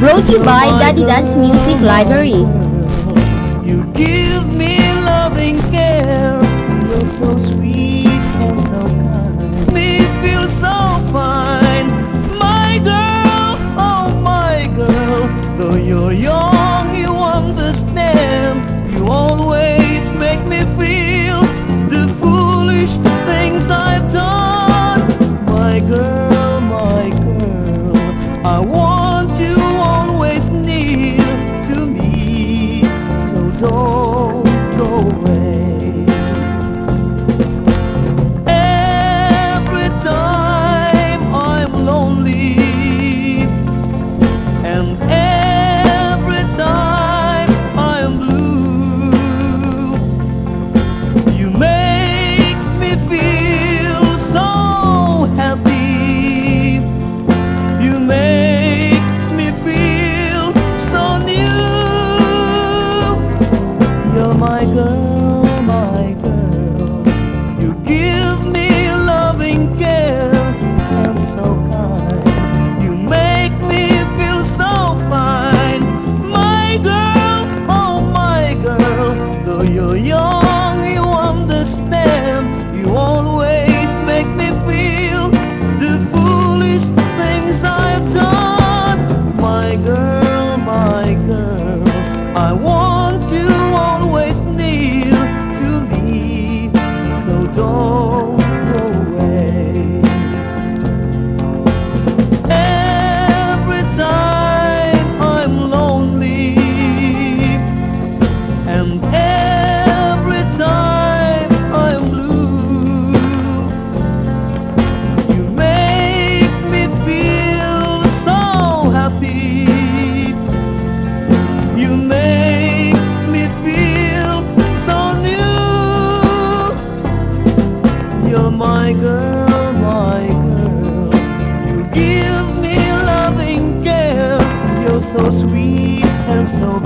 Brought you by Daddy Dance Music Library. You give me loving care. You're so sweet and so kind. Me feel so fine. My girl, oh my girl. Though you're young, you understand. You always make me feel the foolish things I've done. My girl, my girl. I go I want you always near to me. So don't go away. Every time I'm lonely, and so